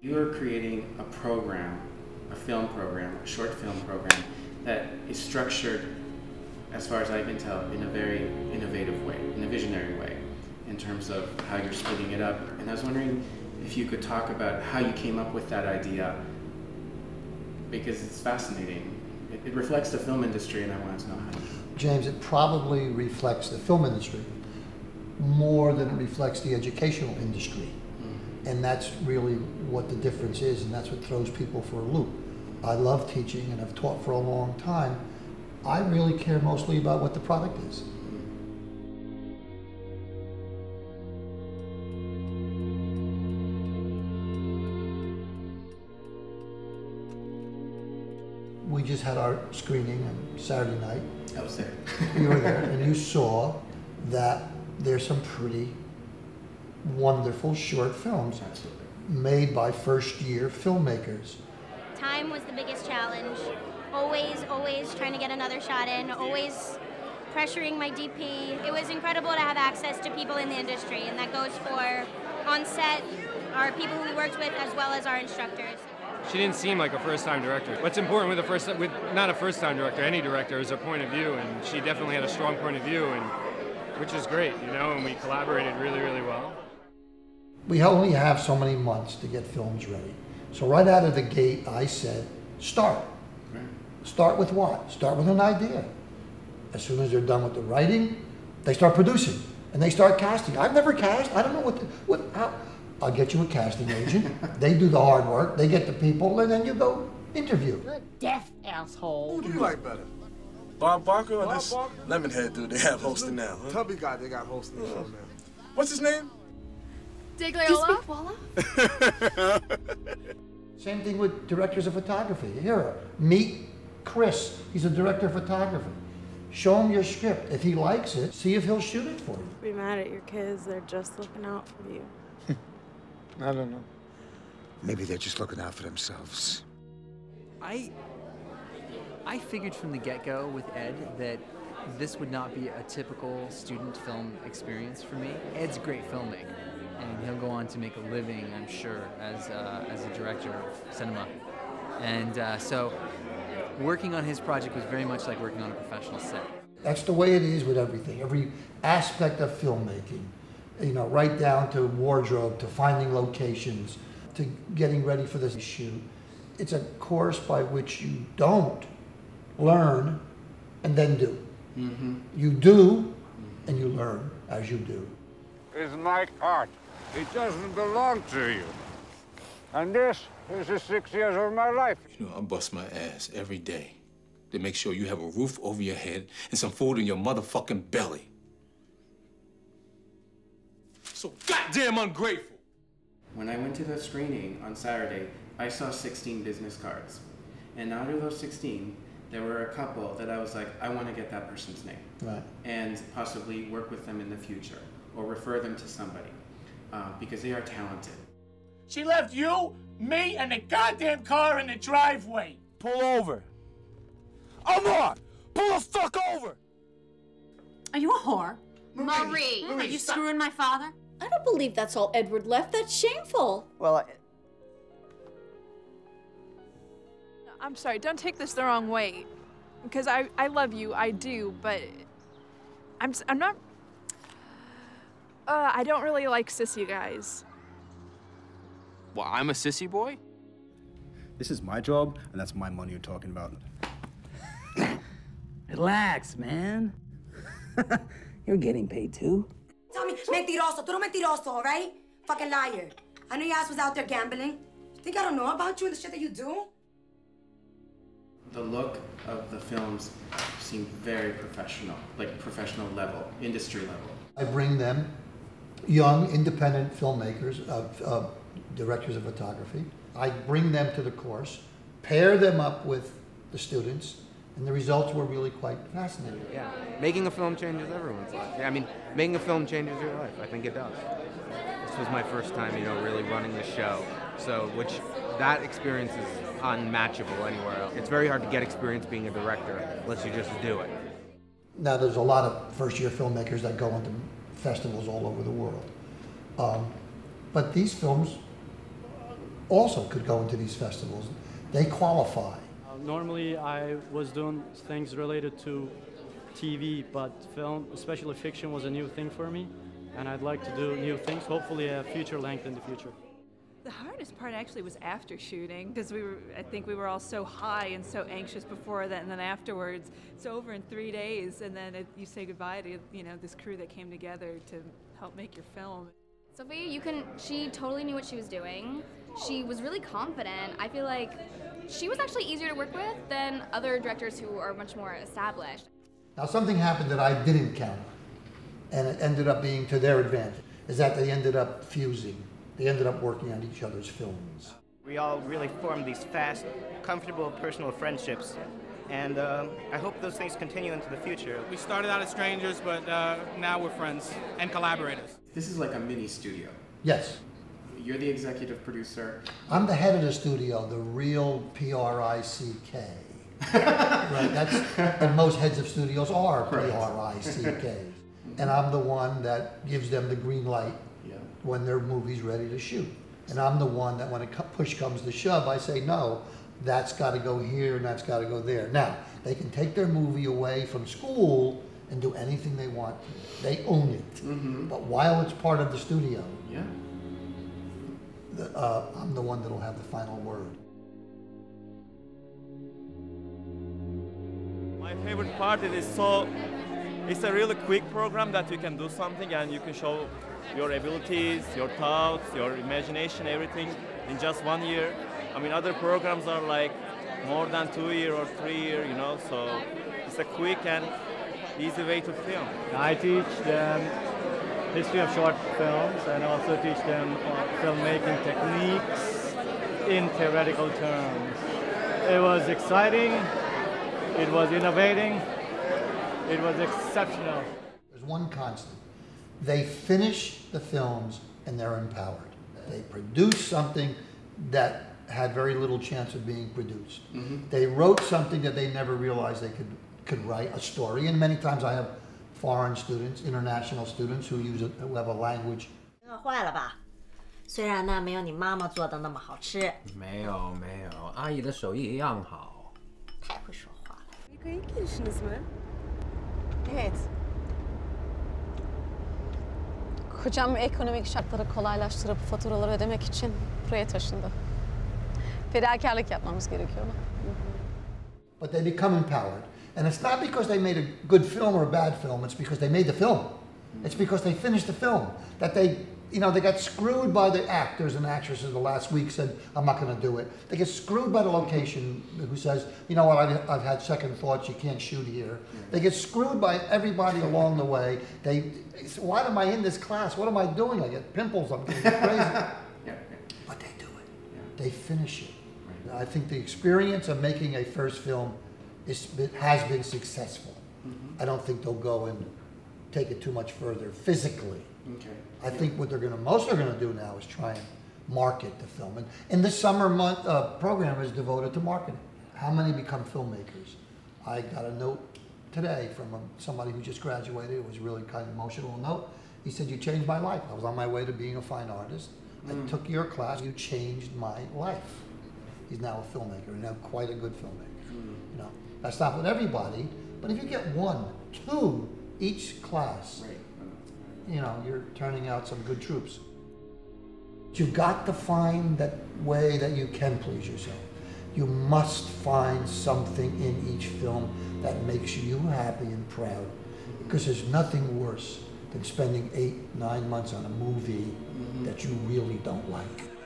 You are creating a program, a film program, a short film program that is structured, as far as I can tell, in a very innovative way, in a visionary way, in terms of how you're splitting it up. And I was wondering if you could talk about how you came up with that idea, because it's fascinating. It, it reflects the film industry, and I wanted to know how. James, it probably reflects the film industry more than it reflects the educational industry. And that's really what the difference is, and that's what throws people for a loop. I love teaching and I've taught for a long time. I really care mostly about what the product is. We just had our screening on Saturday night. I was there. You were there, and you saw that there's some pretty wonderful short films Absolutely. made by first year filmmakers. Time was the biggest challenge. Always, always trying to get another shot in, always pressuring my DP. It was incredible to have access to people in the industry, and that goes for on set, our people we worked with, as well as our instructors. She didn't seem like a first-time director. What's important with a first, with not a first-time director, any director, is a point of view, and she definitely had a strong point of view, and which is great, you know. And we collaborated really, really well. We only have so many months to get films ready. So right out of the gate, I said, start. Right. Start with what? Start with an idea. As soon as they're done with the writing, they start producing and they start casting. I've never cast. I don't know what. The, what how, I'll get you a casting agent. they do the hard work. They get the people, and then you go interview. Deaf asshole. Who do you like better? Bob Barker or Bob this Barker? Lemonhead dude they have hosting now? Huh? Tubby guy they got hosting the show now. What's his name? Degliola? Same thing with directors of photography. Here, meet Chris. He's a director of photography. Show him your script. If he likes it, see if he'll shoot it for you. Be mad at your kids. They're just looking out for you. I don't know. Maybe they're just looking out for themselves. I I figured from the get-go with Ed that this would not be a typical student film experience for me. Ed's a great filmmaker, and he'll go on to make a living, I'm sure, as uh, as a director of cinema. And uh, so, working on his project was very much like working on a professional set. That's the way it is with everything. Every aspect of filmmaking, you know, right down to wardrobe, to finding locations, to getting ready for the shoot. It's a course by which you don't learn and then do. You do and you learn as you do. is my art. It doesn't belong to you. And this is the six years of my life. You know, I bust my ass every day to make sure you have a roof over your head and some food in your motherfucking belly. So goddamn ungrateful. When I went to the screening on Saturday, I saw 16 business cards. And out of those 16, there were a couple that I was like, I want to get that person's name. Right. And possibly work with them in the future or refer them to somebody uh, because they are talented. She left you, me, and the goddamn car in the driveway. Pull over. Omar! Pull the fuck over! Are you a whore? Marie! Are you screwing my father? I don't believe that's all Edward left. That's shameful. Well, I, I'm sorry. Don't take this the wrong way. Because I, I love you. I do. But I'm, I'm not. Uh, I don't really like sissy guys. Well, I'm a sissy boy. This is my job, and that's my money you're talking about. Relax, man. You're getting paid too. Tell me, mentiroso. Tú no mentiroso, all right? Fucking liar. I know your ass was out there gambling. You think I don't know about you and the shit that you do? The look of the films seemed very professional, like professional level, industry level. I bring them young, independent filmmakers, uh, uh, directors of photography. I bring them to the course, pair them up with the students, and the results were really quite fascinating. Yeah, making a film changes everyone's life. Yeah, I mean, making a film changes your life. I think it does. This was my first time, you know, really running the show. So, which that experience is unmatchable anywhere else. It's very hard to get experience being a director unless you just do it. Now, there's a lot of first-year filmmakers that go into festivals all over the world. Um, but these films also could go into these festivals. They qualify. Uh, normally, I was doing things related to TV, but film, especially fiction, was a new thing for me, and I'd like to do new things. Hopefully, a feature length in the future. The hardest part actually was after shooting because we were, I think we were all so high and so anxious before that, and then afterwards, it's over in three days, and then it, you say goodbye to you know this crew that came together to help make your film. Sophie, you can. She totally knew what she was doing. She was really confident. I feel like she was actually easier to work with than other directors who are much more established. Now, something happened that I didn't count on, and it ended up being to their advantage, is that they ended up fusing. They ended up working on each other's films. We all really formed these fast, comfortable personal friendships, and uh, I hope those things continue into the future. We started out as strangers, but uh, now we're friends and collaborators. This is like a mini studio. Yes. You're the executive producer. I'm the head of the studio, the real P R I C K. right, that's and most heads of studios are P R I C K. And I'm the one that gives them the green light yeah. When their movie's ready to shoot. And I'm the one that when a push comes to shove, I say no, that's got to go here and that's got to go there. Now they can take their movie away from school and do anything they want. They own it. Mm-hmm. But while it's part of the studio, yeah, the, uh, I'm the one that'll have the final word. My favorite part is so it's a really quick program that you can do something and you can show your abilities, your thoughts, your imagination, everything in just one year. I mean, other programs are like more than two year or three year, you know. So it's a quick and easy way to film. I teach them history of short films and also teach them filmmaking techniques in theoretical terms. It was exciting, it was innovating, it was exceptional. There's one constant. They finish the films and they're empowered. They produce something that had very little chance of being produced. Mm-hmm. They wrote something that they never realized they could, could write, a story. And many times I have foreign students, international students who use a, who have a language. 坏了吧？虽然呢没有你妈妈做的那么好吃，没有没有，阿姨的手艺一样好。太会说话了。 Amerika'ya ilk gelişiniz mi? Evet. Kocam ekonomik şartları kolaylaştırıp faturaları ödemek için buraya taşındı. Fedakarlık yapmamız gerekiyordu. But they become empowered. And it's not because they made a good film or a bad film, it's because they made the film. It's because they finished the film. That they, you know, they got screwed by the actors and actresses the last week said, I'm not going to do it. They get screwed by the location who says, you know what, I've, I've had second thoughts, you can't shoot here. They get screwed by everybody along the way. They, why am I in this class? What am I doing? I get pimples, I'm getting crazy. But they do it. They finish it. I think the experience of making a first film is, has been successful. Mm-hmm. I don't think they'll go and take it too much further physically. Okay. I think what they're going to most are going to do now is try and market the film. And, and this summer month uh, program is devoted to marketing. How many become filmmakers? I got a note today from a, somebody who just graduated. It was really kind of emotional note. He said, "You changed my life. I was on my way to being a fine artist. I Mm. took your class. You changed my life." He's now a filmmaker, and now quite a good filmmaker. You know, that's not with everybody, but if you get one, two each class, you know, you're turning out some good troops. You've got to find that way that you can please yourself. You must find something in each film that makes you happy and proud. Because there's nothing worse than spending eight, nine months on a movie mm-hmm. that you really don't like.